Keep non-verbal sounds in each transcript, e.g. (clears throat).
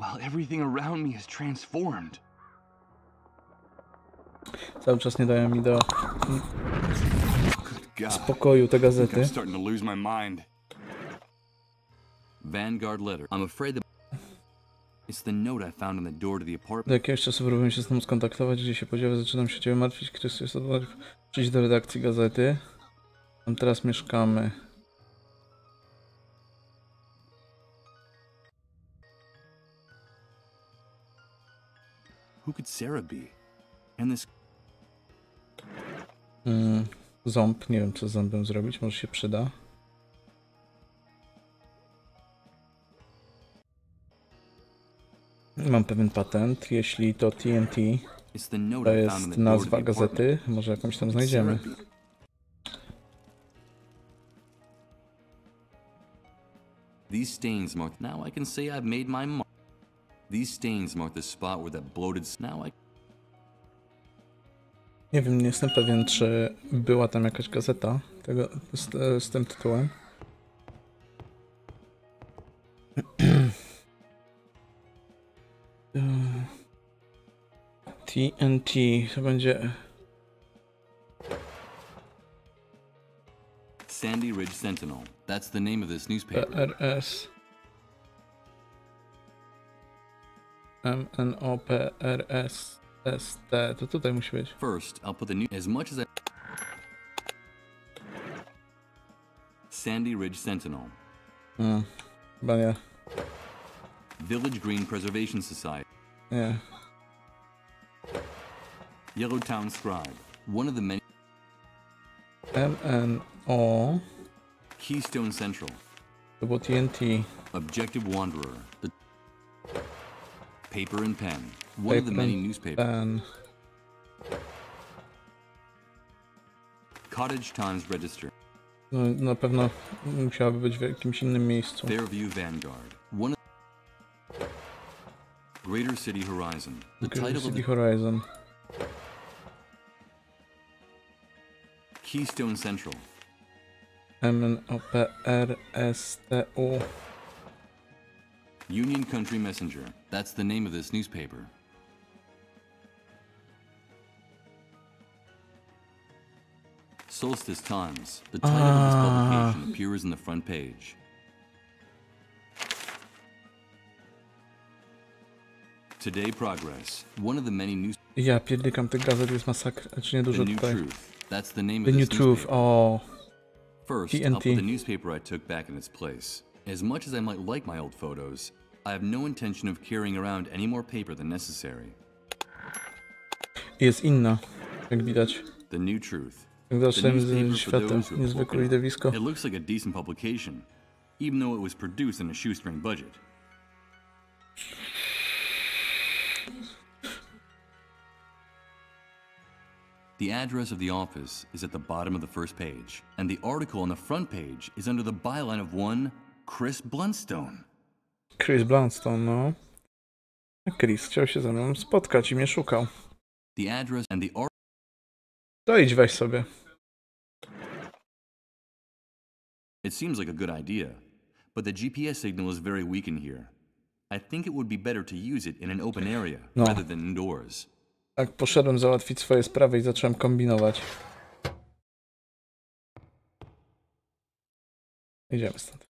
while everything around me is transformed. Cały czas nie dają mi do spokoju te gazety. I'm starting to lose my mind. Vanguard letter. I'm afraid that (laughs) it's the note I found on the door to the Do apartment. jakiegoś czasu próbujemy się z tym skontaktować, gdzie się podziały, zaczynam się ciebie martwić, Krys jest odwołać, przyjść do redakcji gazety. Tam teraz mieszkamy. Who could Sarah be? And this Mm, ząb, nie wiem co z ząbem zrobić, może się przyda. Mam pewien patent, jeśli to TNT to jest nazwa gazety, może jakąś tam znajdziemy. These stains mark. Now I can say I've made my mark. These stains mark the spot where that bloated. Now I. Nie wiem, nie jestem pewien, czy była tam jakaś gazeta tego, z, z tym tytułem. (clears throat) TNT, to będzie... Sandy Ridge Sentinel. That's the name of this newspaper. PRS. MNOPRS ST, to tutaj musi być. First, I'll put the new. As much as I. Sandy Ridge Sentinel. Mm, chyba nie, Village Green Preservation Society. nie. Yellowtown Scribe. One of the many. MNO, Keystone Central. było TNT. Objective Wanderer. The Paper and Pen. One of the many newspapers. Ten. Cottage Times Register. No, na pewno musiałaby być w jakimś innym miejscu. Fairview Vanguard. One of Greater City Horizon. The title Greater City Horizon. Keystone Central. MNOPRSTU. Union Country Messenger. That's the name of this newspaper. Solstice Times. The title of this Ah. publication appears in the front page. Today Progress. One of the many news. Ja pierdykam tych gazet, jest masakra, czy nie The dużo New tutaj. Truth. That's the name The of New Truth, newspaper. o. First, I'll TNT. put the newspaper I took back in its place. As much as I might like my old photos, I have no intention of carrying around any more paper than necessary. Jest inna, jak widać. The New Truth. Jak The zacząłem newspaper z for światem, those who have niezwykłe widowisko. It looks like a decent publication, even though it was produced on a shoestring budget. The address of the office is at the bottom of the first page, and the article on the front page is under the byline of one Chris Blunstone. Chris Blunstone, no. Chris chciał się ze mną spotkać i mnie szukał. To idź weź sobie. It seems like a good idea, but the GPS signal is very weak in here. I think it would be better to use it in an open area No. rather than indoors. Tak poszedłem załatwić swoje sprawy i zacząłem kombinować. Idziemy stąd.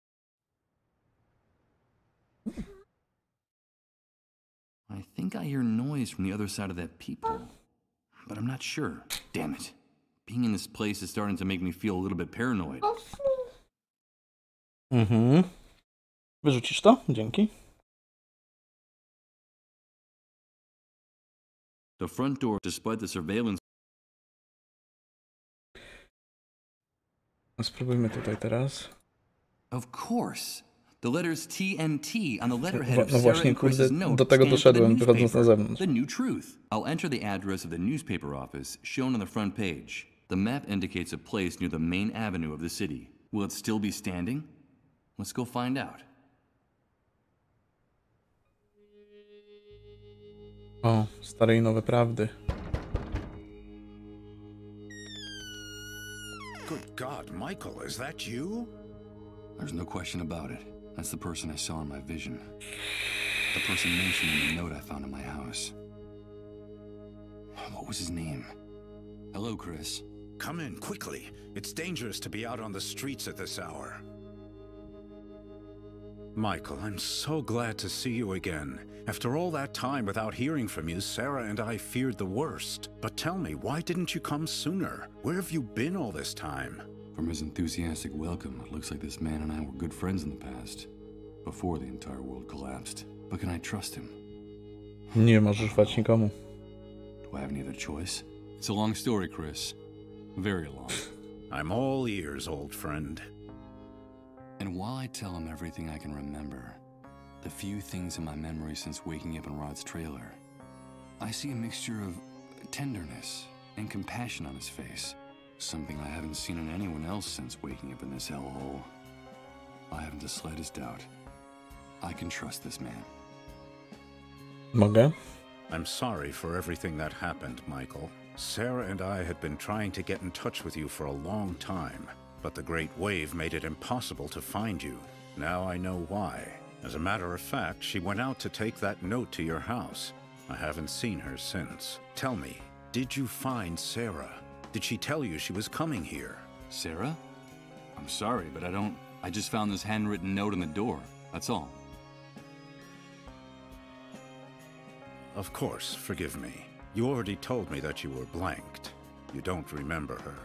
I think I hear noise from the other side of that peephole, but I'm not sure. Damn it. Being in this place is starting to make me feel a little bit paranoid. Mhm. Wyrzucisz to? Dzięki. The front door, despite the surveillance, Spróbujmy tutaj teraz. of course. The letters TNT on the letterhead of no właśnie, kurde, do tego the doszedłem, wychodząc na newspaper, zewnątrz. The New Truth. I'll enter the address of the newspaper office shown on the front page. The map indicates a place near the main avenue of the city. Will it still be standing? Let's go find out. O, stare i nowe prawdy. Good God, Michael, is that you? There's no question about it. That's the person I saw in my vision. The person mentioned in the note I found in my house. What was his name? Hello, Chris. Come in quickly. It's dangerous to be out on the streets at this hour. Michael, I'm so glad to see you again. After all that time without hearing from you, Sarah and I feared the worst. But tell me, why didn't you come sooner? Where have you been all this time? From his enthusiastic welcome, it looks like this man and I were good friends in the past, before the entire world collapsed. But can I trust him? Nie możesz ufać nikomu. Do I have any other choice? It's a long story, Chris. Very long. (laughs) I'm all ears, old friend. And while I tell him everything I can remember, the few things in my memory since waking up in Rod's trailer, I see a mixture of tenderness and compassion on his face. Something I haven't seen in anyone else since waking up in this hellhole. I haven't the slightest doubt. I can trust this man. Mogę? I'm sorry for everything that happened, Michael. Sarah and I had been trying to get in touch with you for a long time, but the Great Wave made it impossible to find you. Now I know why. As a matter of fact, she went out to take that note to your house. I haven't seen her since. Tell me, did you find Sarah? Did she tell you she was coming here? Sarah? I'm sorry, but I don't. I just found this handwritten note on the door. That's all. Of course, forgive me. You already told me that you were blanked. You don't remember her.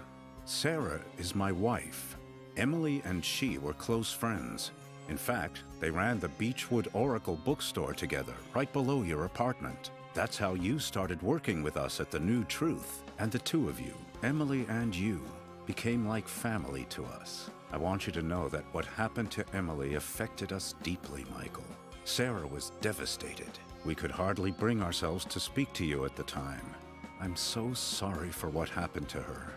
Sarah is my wife. Emily and she were close friends. In fact, they ran the Beechwood Oracle bookstore together, right below your apartment. That's how you started working with us at the New Truth. And the two of you, Emily and you, became like family to us. I want you to know that what happened to Emily affected us deeply, Michael. Sarah was devastated. We could hardly bring ourselves to speak to you at the time. I'm so sorry for what happened to her.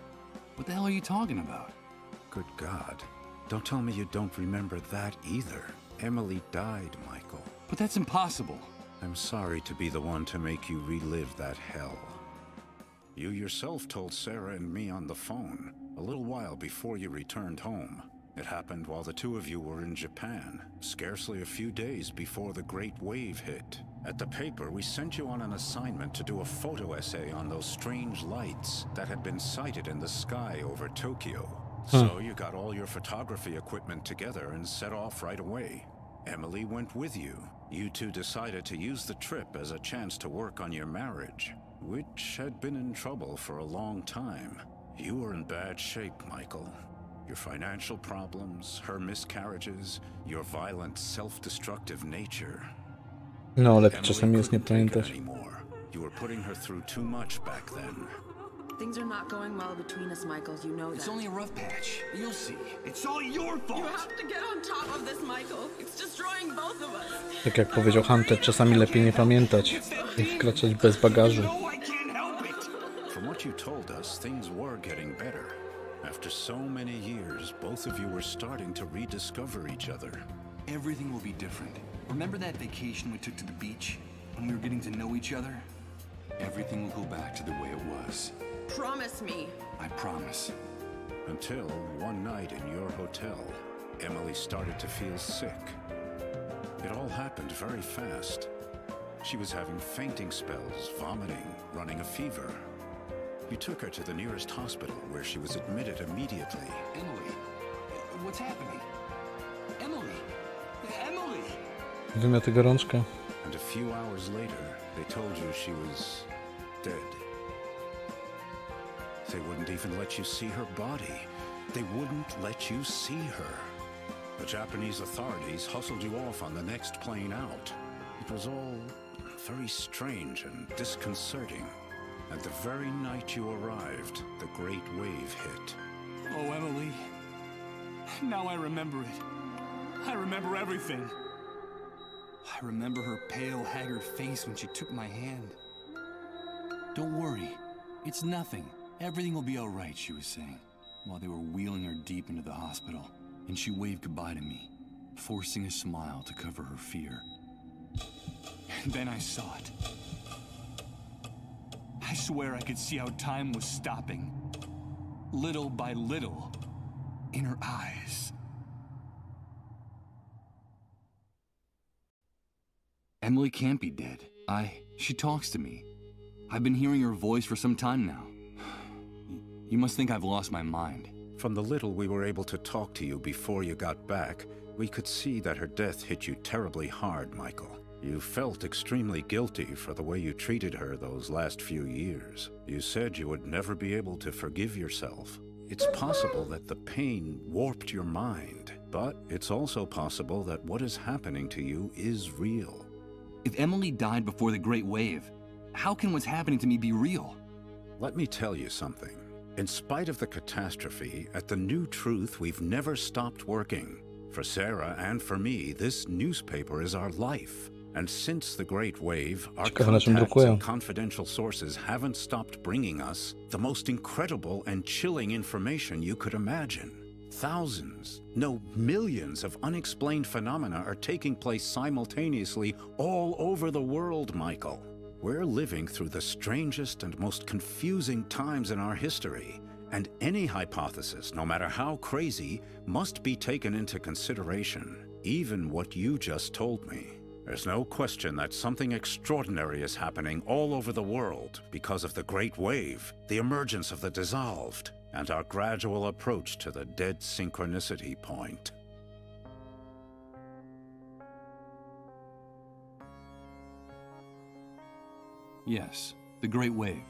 What the hell are you talking about? Good God. Don't tell me you don't remember that either. Emily died, Michael. But that's impossible. I'm sorry to be the one to make you relive that hell. You yourself told Sarah and me on the phone a little while before you returned home. It happened while the two of you were in Japan, scarcely a few days before the Great Wave hit. At the paper, we sent you on an assignment to do a photo essay on those strange lights that had been sighted in the sky over Tokyo. So you got all your photography equipment together and set off right away. Emily went with you. You two decided to use the trip as a chance to work on your marriage, which had been in trouble for a long time. You were in bad shape, Michael. Your financial problems, her miscarriages, your violent, self-destructive nature. No, lepiej czasami jest nie pamiętać. anymore. You were putting her through too much back then. Things are not going well between us, Michael. You know It's that. only a rough patch. You'll see. It's all your You fault. have to get on top of this, Michael. It's destroying both of us. Tak jak powiedział Hunter, czasami lepiej nie pamiętać i wkraczać bez bagażu. What you told us, things were getting better. After so many years, both of you were starting to rediscover each other. Everything will be different. Remember that vacation we took to the beach when we were getting to know each other? Everything will go back to the way it was. Promise me. I promise. Until one night in your hotel, Emily started to feel sick. It all happened very fast. She was having fainting spells, vomiting, running a fever. You took her to the nearest hospital where she was admitted immediately. Emily, what's happening? Emily, Emily. Wymioty gorączkę. And a few hours later, they told you she was dead. They wouldn't even let you see her body. They wouldn't let you see her. The Japanese authorities hustled you off on the next plane out. It was all very strange and disconcerting. And the very night you arrived, the great wave hit. Oh, Emily. Now I remember it. I remember everything. I remember her pale, haggard face when she took my hand. Don't worry. It's nothing. Everything will be all right, she was saying, while they were wheeling her deep into the hospital. And she waved goodbye to me, forcing a smile to cover her fear. And then I saw it. I swear I could see how time was stopping. Little by little, in her eyes. Emily can't be dead. I. She talks to me. I've been hearing her voice for some time now. (sighs) You must think I've lost my mind. From the little we were able to talk to you before you got back, we could see that her death hit you terribly hard, Michael. You felt extremely guilty for the way you treated her those last few years. You said you would never be able to forgive yourself. It's possible that the pain warped your mind, but it's also possible that what is happening to you is real. If Emily died before the Great Wave, how can what's happening to me be real? Let me tell you something. In spite of the catastrophe, at the New Truth, we've never stopped working. For Sarah and for me, this newspaper is our life. And since the Great Wave, our Ciekawe, na czym contacts and confidential sources haven't stopped bringing us the most incredible and chilling information you could imagine. Thousands, no, millions of unexplained phenomena are taking place simultaneously all over the world, Michael. We're living through the strangest and most confusing times in our history, and any hypothesis, no matter how crazy, must be taken into consideration, even what you just told me. There's no question that something extraordinary is happening all over the world because of the Great Wave, the emergence of the dissolved, and our gradual approach to the dead synchronicity point. Yes, the Great Wave.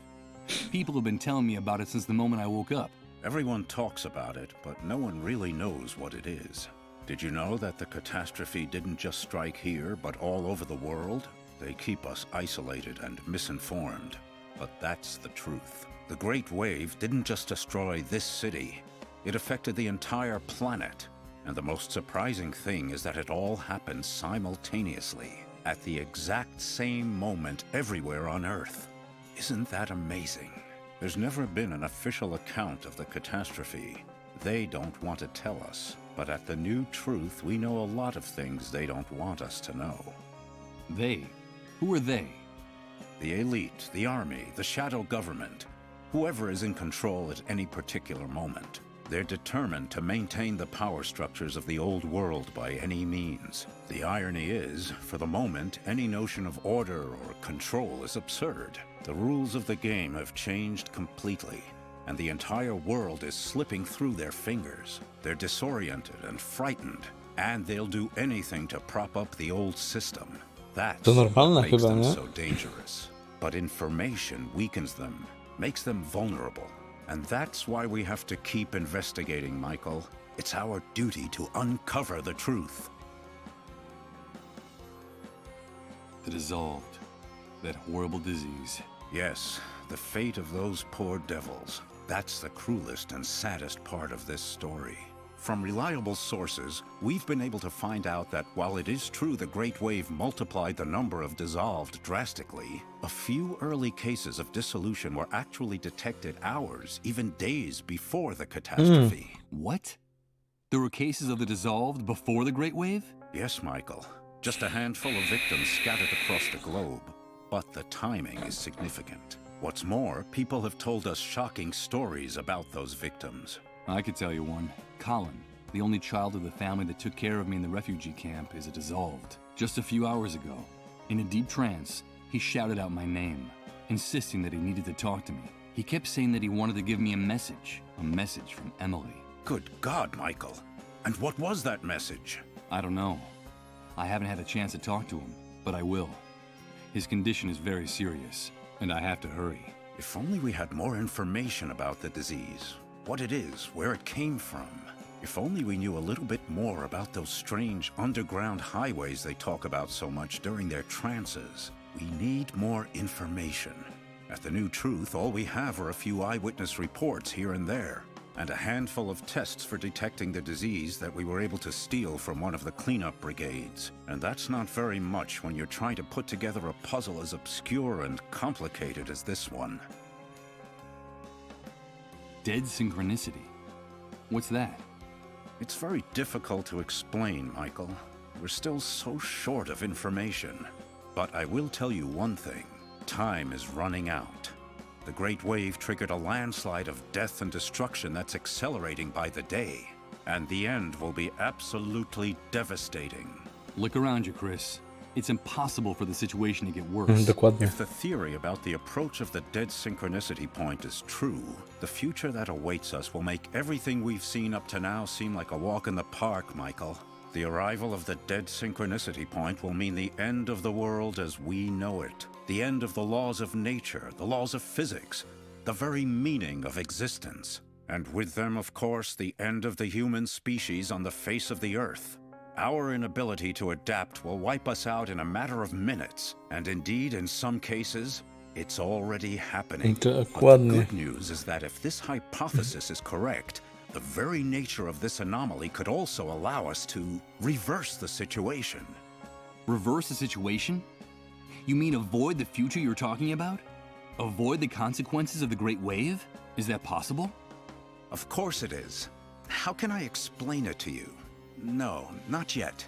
People have been telling me about it since the moment I woke up. Everyone talks about it, but no one really knows what it is. Did you know that the catastrophe didn't just strike here, but all over the world? They keep us isolated and misinformed. But that's the truth. The Great Wave didn't just destroy this city, it affected the entire planet. And the most surprising thing is that it all happened simultaneously, at the exact same moment everywhere on Earth. Isn't that amazing? There's never been an official account of the catastrophe. They don't want to tell us. But at the new truth, we know a lot of things they don't want us to know. They? Who are they? The elite, the army, the shadow government, whoever is in control at any particular moment. They're determined to maintain the power structures of the old world by any means. The irony is, for the moment, any notion of order or control is absurd. The rules of the game have changed completely, and the entire world is slipping through their fingers. They're disoriented and frightened, and they'll do anything to prop up the old system. That's what makes them nie? so dangerous. But information weakens them, makes them vulnerable. And that's why we have to keep investigating, Michael. It's our duty to uncover the truth. The dissolved. That horrible disease. Yes, the fate of those poor devils. That's the cruelest and saddest part of this story. From reliable sources, we've been able to find out that while it is true the Great Wave multiplied the number of dissolved drastically, a few early cases of dissolution were actually detected hours, even days before the catastrophe. Hmm. What? There were cases of the dissolved before the Great Wave? Yes, Michael. Just a handful of victims scattered across the globe. But the timing is significant. What's more, people have told us shocking stories about those victims. I could tell you one. Colin, the only child of the family that took care of me in the refugee camp, is a dissolved. Just a few hours ago, in a deep trance, he shouted out my name, insisting that he needed to talk to me. He kept saying that he wanted to give me a message, a message from Emily. Good God, Michael. And what was that message? I don't know. I haven't had a chance to talk to him, but I will. His condition is very serious, and I have to hurry. If only we had more information about the disease, what it is, where it came from. If only we knew a little bit more about those strange underground highways they talk about so much during their trances. We need more information. At the New Truth, all we have are a few eyewitness reports here and there, and a handful of tests for detecting the disease that we were able to steal from one of the cleanup brigades. And that's not very much when you're trying to put together a puzzle as obscure and complicated as this one. Dead synchronicity. What's that? It's very difficult to explain, Michael. We're still so short of information. But I will tell you one thing. Time is running out. The Great Wave triggered a landslide of death and destruction that's accelerating by the day. And the end will be absolutely devastating. Look around you, Chris. It's impossible for the situation to get Mhm, worse. If the theory about the approach of the dead synchronicity point is true, the future that awaits us will make everything we've seen up to now seem like a walk in the park, Michael. The arrival of the dead synchronicity point will mean the end of the world as we know it, the end of the laws of nature, the laws of physics, the very meaning of existence. And with them, of course, the end of the human species on the face of the earth. Our inability to adapt will wipe us out in a matter of minutes, and indeed, in some cases, it's already happening. But the good news is that if this hypothesis is correct, the very nature of this anomaly could also allow us to reverse the situation. Reverse the situation? You mean avoid the future you're talking about? Avoid the consequences of the Great Wave? Is that possible? Of course it is. How can I explain it to you? No, not yet.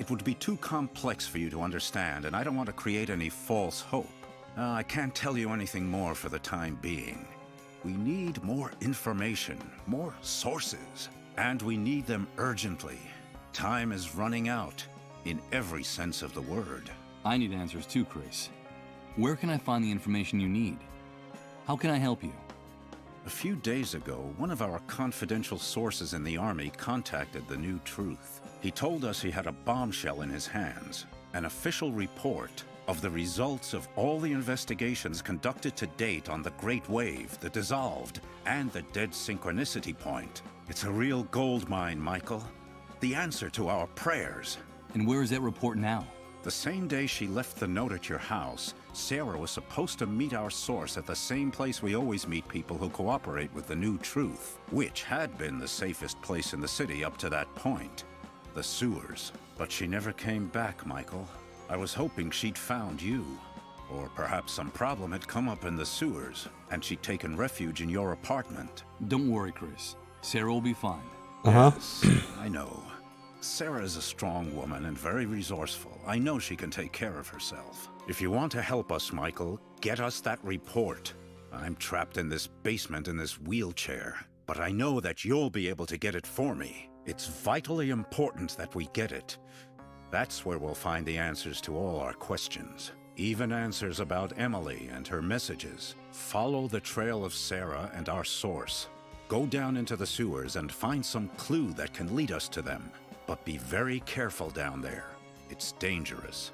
It would be too complex for you to understand, and I don't want to create any false hope. Uh, I can't tell you anything more for the time being. We need more information, more sources, and we need them urgently. Time is running out, in every sense of the word. I need answers too, Chris. Where can I find the information you need? How can I help you? A few days ago, one of our confidential sources in the Army contacted the New Truth. He told us he had a bombshell in his hands, an official report of the results of all the investigations conducted to date on the Great Wave, the Dissolved, and the Dead Synchronicity Point. It's a real gold mine, Michael. The answer to our prayers. And where is that report now? The same day she left the note at your house, Sarah was supposed to meet our source at the same place we always meet people who cooperate with the new truth, which had been the safest place in the city up to that point the sewers. But she never came back, Michael. I was hoping she'd found you. Or perhaps some problem had come up in the sewers, and she'd taken refuge in your apartment. Don't worry, Chris. Sarah will be fine. Aha. Yes, I know. Sarah is a strong woman and very resourceful. I know she can take care of herself. If you want to help us, Michael, get us that report. I'm trapped in this basement in this wheelchair, but I know that you'll be able to get it for me. It's vitally important that we get it. That's where we'll find the answers to all our questions. Even answers about Emily and her messages. Follow the trail of Sarah and our source. Go down into the sewers and find some clue that can lead us to them. But be very careful down there. It's dangerous.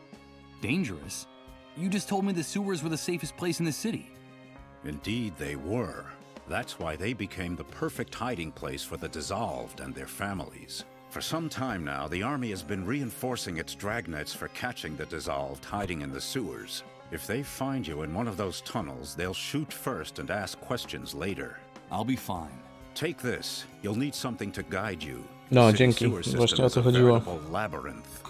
Dangerous? You just told me the sewers were the safest place in the city. Indeed, they were. That's why they became the perfect hiding place for the dissolved and their families. For some time now, the Army has been reinforcing its dragnets for catching the dissolved hiding in the sewers. If they find you in one of those tunnels, they'll shoot first and ask questions later. I'll be fine. Take this. You'll need something to guide you. No, City dzięki. sewer system Właśnie o is to a chodziło. labyrinth.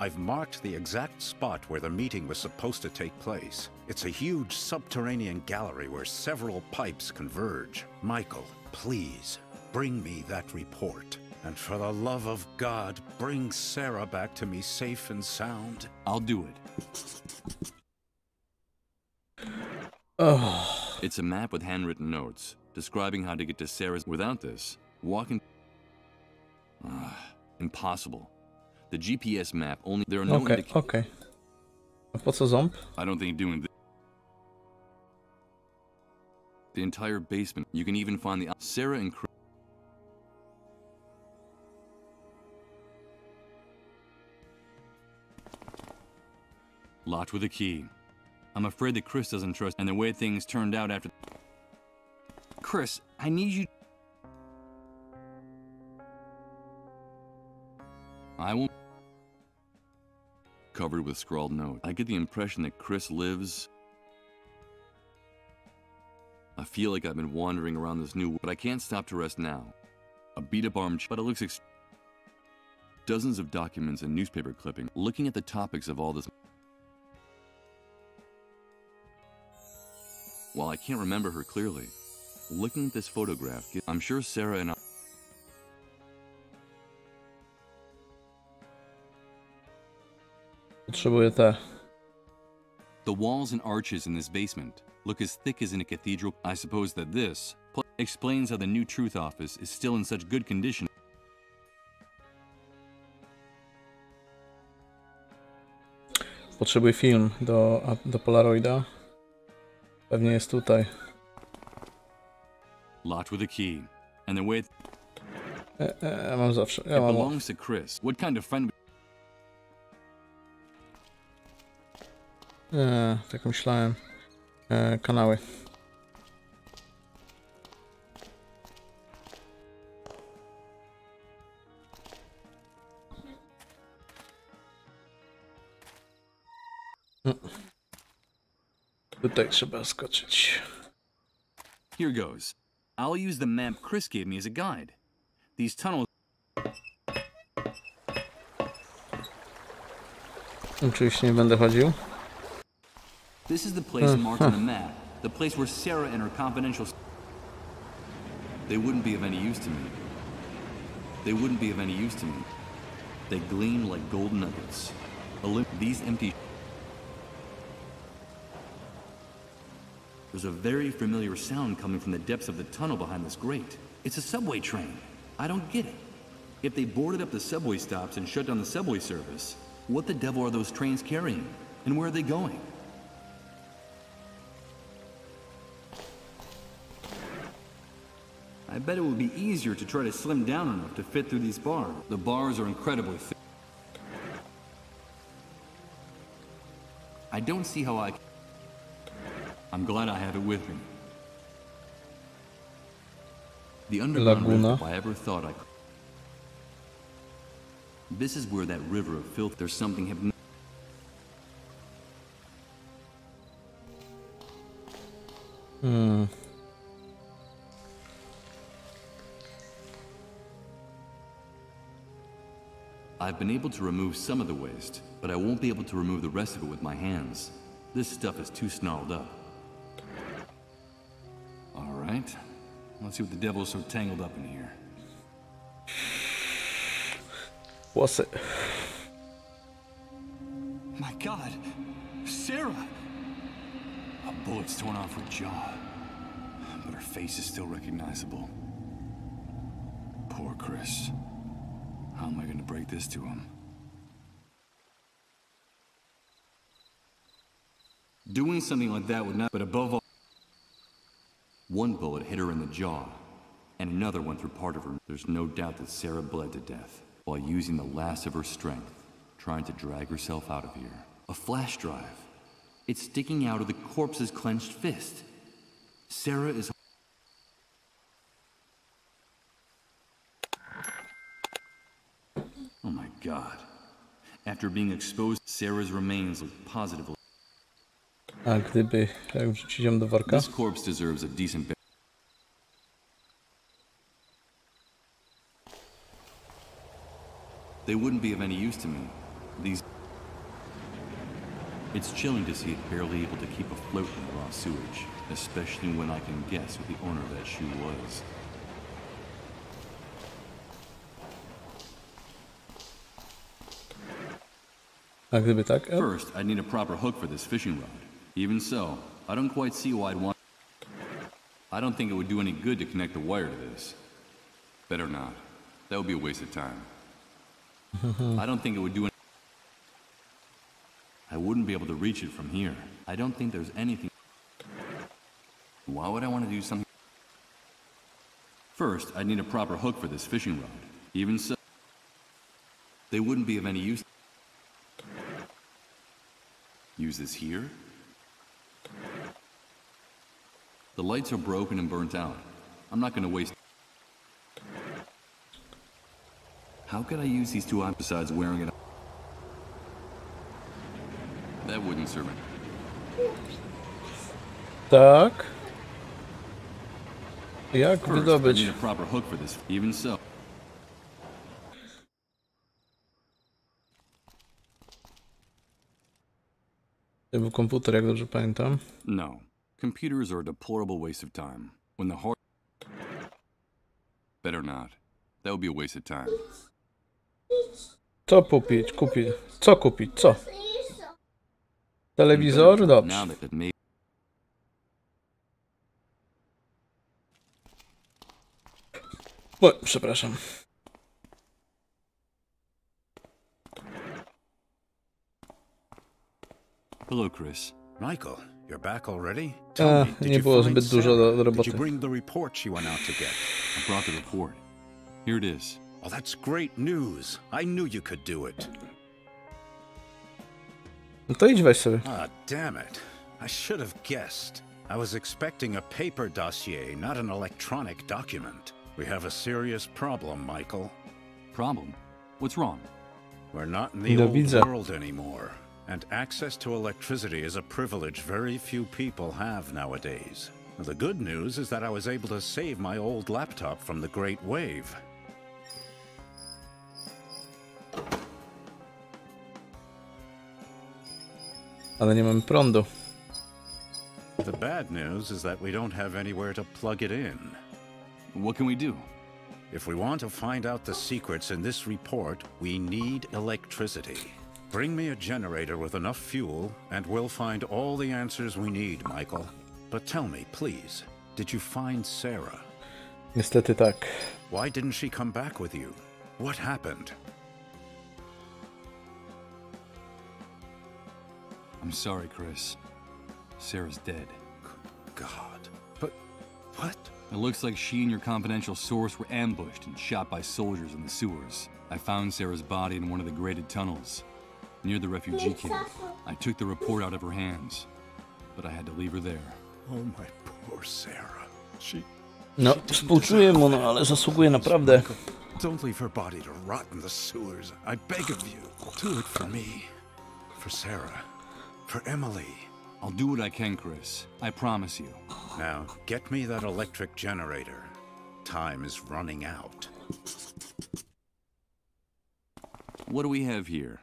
I've marked the exact spot where the meeting was supposed to take place. It's a huge subterranean gallery where several pipes converge. Michael, please, bring me that report. And for the love of God, bring Sarah back to me safe and sound. I'll do it. Oh, It's a map with handwritten notes describing how to get to Sarah's. Without this, walking. Ah, impossible. The GPS map only. There are no Okay, indica- okej. A po co? I don't think doing this. The entire basement. You can even find the Sarah and Chris. Locked with a key. I'm afraid that Chris doesn't trust, and the way things turned out after. Chris, I need you. I won't. Covered with scrawled note. I get the impression that Chris lives. I feel like I've been wandering around this new, but I can't stop to rest now. A beat up armchair, but it looks ex- dozens of documents and newspaper clipping. Looking at the topics of all this. While I can't remember her clearly, looking at this photograph, I'm sure Sarah and I Potrzebuję te. Uh, the walls and arches in this basement look as thick as in a cathedral. I suppose that this explains how the new truth office is still in such good condition. Potrzebuję film do, do uh, Polaroida. Uh? Pewnie jest tutaj. Locked with a key. And the way it, E, e, mam zawsze. Ja it mam. belongs to Chris. What kind of friend? E, tak myślałem. E, kanały. Tutaj trzeba skoczyć. Here goes. I'll use the map Chris gave me as a guide. These tunnels Oczywiście nie będę chodził. This is the place hmm, marked on the hmm. map. The place where Sarah and her confidential. They wouldn't be of any use to me. They wouldn't be of any use to me. They gleam like gold nuggets. These empty. There's a very familiar sound coming from the depths of the tunnel behind this grate. It's a subway train. I don't get it. If they boarded up the subway stops and shut down the subway service, what the devil are those trains carrying? And where are they going? I bet it would be easier to try to slim down enough to fit through these bars. The bars are incredibly thick. I don't see how I. c- I'm glad I have it with me. The underground Laguna. rift, if I ever thought I could. This is where that river of filth. There's something hypnotic. Hmm. I've been able to remove some of the waste, but I won't be able to remove the rest of it with my hands. This stuff is too snarled up. Right. Let's see what the devil is so tangled up in here. What's it? My God, Sarah! A bullet's torn off her jaw, but her face is still recognizable. Poor Chris. How am I going to break this to him? Doing something like that would not, but above all, one bullet hit her in the jaw, and another went through part of her. There's no doubt that Sarah bled to death while using the last of her strength, trying to drag herself out of here. A flash drive. It's sticking out of the corpse's clenched fist. Sarah is. Oh my god. After being exposed, Sarah's remains look positively. A gdyby jak wrzucić ją do worka? This corpse deserves a decent burial. They wouldn't be of any use to me. These. It's chilling to see it barely able to keep afloat in the raw sewage, especially when I can guess who the owner of that shoe was. A gdyby tak? First, I'd need a proper hook for this fishing rod. Even so, I don't quite see why I'd want. I don't think it would do any good to connect the wire to this. Better not. That would be a waste of time. I don't think it would do any. I wouldn't be able to reach it from here. I don't think there's anything. Why would I want to do something? First, I'd need a proper hook for this fishing rod. Even so, they wouldn't be of any use. Use this here? The lights are broken and burnt out. I'm not gonna waste. How could I use these two items besides wearing it? That wouldn't serve me. Tak. Jak First, I need a proper hook for this. Even so, To był komputer, jak dobrze pamiętam. no. Computers are a deplorable waste of time. When the heart. Better not. That would be a waste of time. Co kupić? Kupić. Co kupić? Co? Telewizor? Dobrze. that it may. O, przepraszam. Hello, Chris. Michael, you're back already? Eh, Tell me, did nie you było find zbyt dużo do, do Sarah? Did you bring the report she went out to get? I brought the report. Here it is. Oh, that's great news. I knew you could do it. No to idź weź sobie. Ah, damn it. I should have guessed. I was expecting a paper dossier, not an electronic document. We have a serious problem, Michael. Problem? What's wrong? We're not in the No old widzę. world anymore, and access to electricity is a privilege very few people have nowadays. The good news is that I was able to save my old laptop from the Great Wave. Ale nie mamy prądu. The bad news is that we don't have anywhere to plug it in. What can we do? If we want to find out the secrets in this report, we need electricity. Bring me a generator with enough fuel, and we'll find all the answers we need, Michael. But tell me, please, did you find Sarah? Niestety tak. Why didn't she come back with you? What happened? I'm sorry, Chris. Sarah's dead. Good God. But what? It looks like she and your confidential source were ambushed and shot by soldiers in the sewers. I found Sarah's body in one of the graded tunnels near the refugee camp. I took the report out of her hands, but I had to leave her there. Oh, my poor Sarah. She. No, współczuję mu, no ale zasługuje naprawdę. Don't leave her body to rot in the sewers. I beg of you. Do it for me. For Sarah. For Emily. I'll do what I can, Chris. I promise you. Now, get me that electric generator. Time is running out. What do we have here?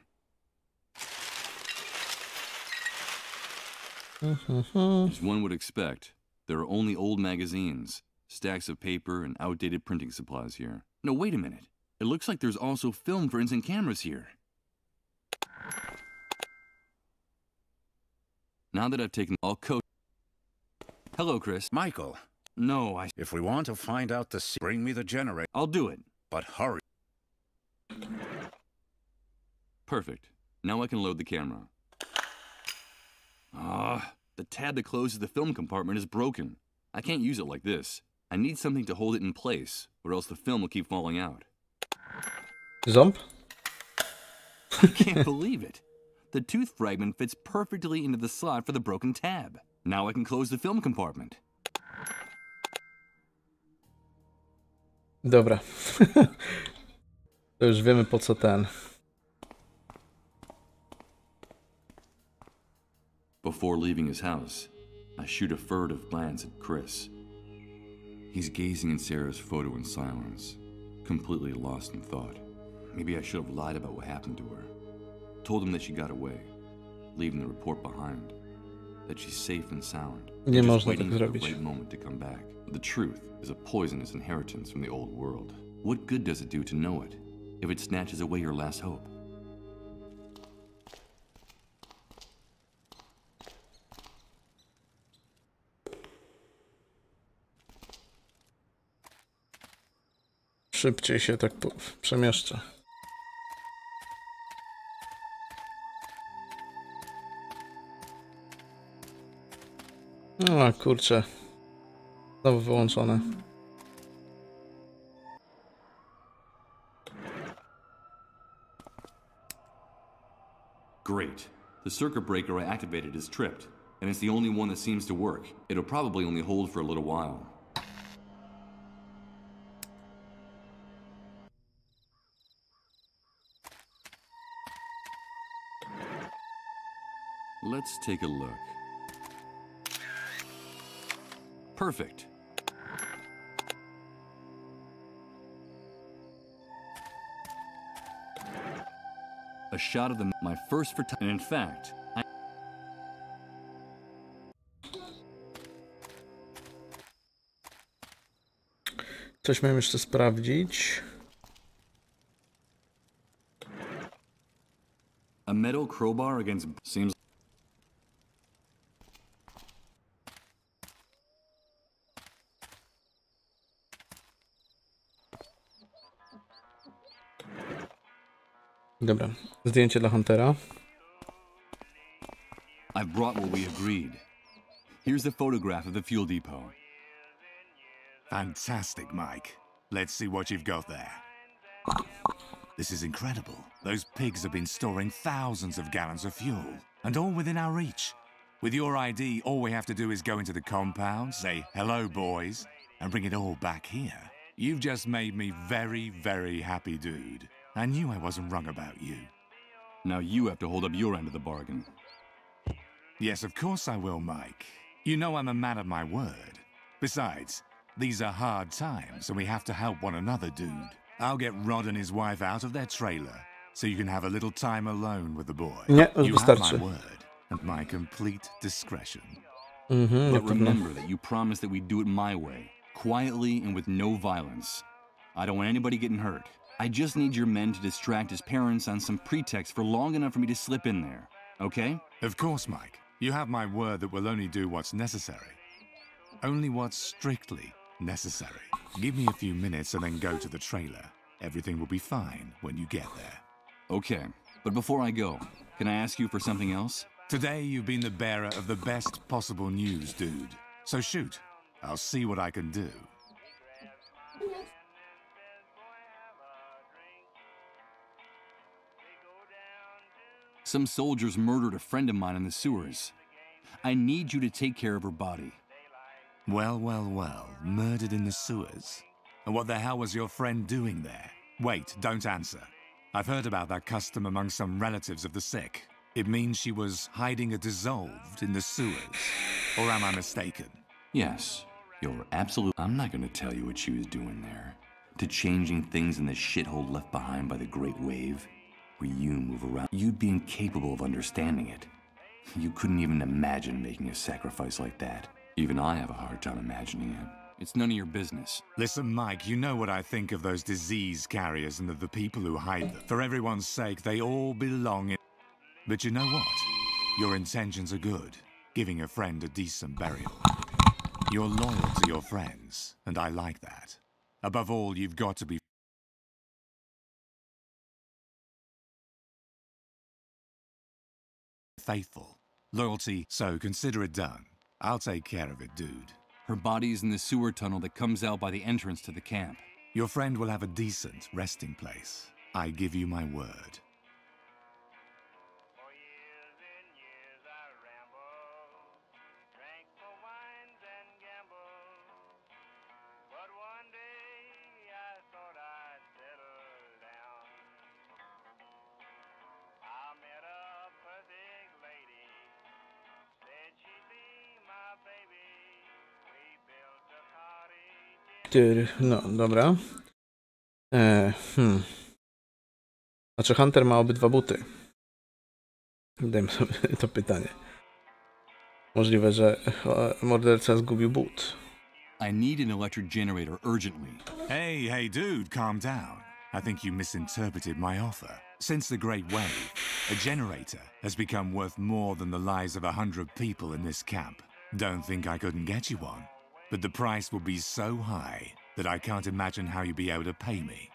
Mm-hmm. As one would expect, there are only old magazines, stacks of paper, and outdated printing supplies here. No, wait a minute. It looks like there's also film for instant cameras here. Now that I've taken all code. Hello, Chris. Michael, No, I. if we want to find out the se- bring me the generator, I'll do it. but hurry. Perfect. Now I can load the camera. Ah, the tab that closes the film compartment is broken. I can't use it like this. I need something to hold it in place, or else the film will keep falling out. Zump? I can't (laughs) believe it. The tooth fragment fits perfectly into the slot for the broken tab. Now I can close the film compartment. Dobra. (laughs) to już wiemy po co ten. Before leaving his house, I shoot a furtive glance at Chris. He's gazing at Sarah's photo in silence, completely lost in thought. Maybe I should have lied about what happened to her. Told him that she got away, leaving the report behind. That she's safe and sound. Nie and just waiting for the right moment to come back. The truth is a poisonous inheritance from the old world. What good does it do to know it if it snatches away your last hope? Szybciej się tak przemieszczę. A kurczę. Znowu wyłączone. Great. The circuit breaker I activated is tripped, and it's the only one that seems to work. It'll probably only hold for a little while. Let's take a look. Perfect. A shot of the my first for and in fact, I Coś miałem jeszcze sprawdzić. a metal crowbar against seems Dobra, zdjęcie dla Huntera. I've brought what we agreed. Here's a photograph of the fuel depot. Fantastic, Mike. Let's see what you've got there. This is incredible. Those pigs have been storing thousands of gallons of fuel, and all within our reach. With your ID, all we have to do is go into the compound, say, hello, boys, and bring it all back here. You've just made me very, very happy, dude. I knew I wasn't wrong about you. Now you have to hold up your end of the bargain. Yes, of course I will, Mike. You know I'm a man of my word. Besides, these are hard times, and we have to help one another, dude. I'll get Rod and his wife out of their trailer, so you can have a little time alone with the boy. Nie, już you have my word and my complete discretion. Mhm, But remember that you promised that we'd do it my way, quietly and with no violence. I don't want anybody getting hurt. I just need your men to distract his parents on some pretext for long enough for me to slip in there. Okay? Of course, Mike. You have my word that we'll only do what's necessary. Only what's strictly necessary. Give me a few minutes and then go to the trailer. Everything will be fine when you get there. Okay. But before I go, can I ask you for something else? Today, you've been the bearer of the best possible news, dude. So shoot. I'll see what I can do. Some soldiers murdered a friend of mine in the sewers. I need you to take care of her body. Well, well, well. Murdered in the sewers. And what the hell was your friend doing there? Wait, don't answer. I've heard about that custom among some relatives of the sick. It means she was hiding a dissolved in the sewers. Or am I mistaken? Yes, you're absolutely. I'm not going to tell you what she was doing there. To changing things in the shithole left behind by the Great Wave, where you move around. You'd be incapable of understanding it. You couldn't even imagine making a sacrifice like that. Even I have a hard time imagining it. It's none of your business. Listen, Mike, you know what I think of those disease carriers and of the people who hide them. For everyone's sake, they all belong in. But you know what? Your intentions are good, giving a friend a decent burial. You're loyal to your friends, and I like that. Above all, you've got to be faithful. Loyalty, so consider it done. I'll take care of it, dude. Her body's in the sewer tunnel that comes out by the entrance to the camp. Your friend will have a decent resting place. I give you my word. Tyr, no dobra. E, hmm. Znaczy Hunter ma obydwa buty. Dajmy sobie (laughs) to pytanie. Możliwe, że morderca zgubił but. I need an electric generator urgently. Hey, hey, dude, calm down. I think you misinterpreted my offer. Since the Great Wave, a generator has become worth more than the lives of a hundred people in this camp. Don't think I couldn't get you one. But the price will be so high that I can't imagine how you'll be able to pay me.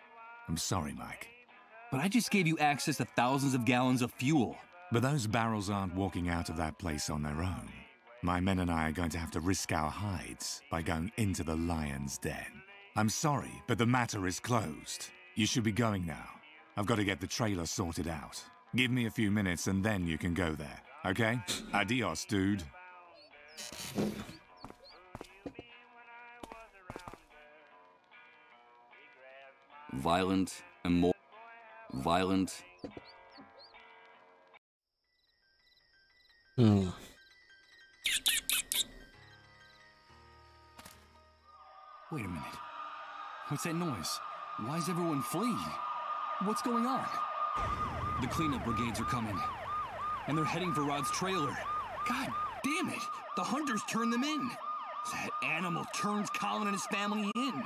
I'm sorry, Mike. But I just gave you access to thousands of gallons of fuel. But those barrels aren't walking out of that place on their own. My men and I are going to have to risk our hides by going into the lion's den. I'm sorry, but the matter is closed. You should be going now. I've got to get the trailer sorted out. Give me a few minutes and then you can go there, okay? Adios, dude. Violent and more. Violent. Hmm. Wait a minute. What's that noise? Why is everyone fleeing? What's going on? The cleanup brigades are coming. And they're heading for Rod's trailer. God damn it! The hunters turned them in! That animal turns Colin and his family in!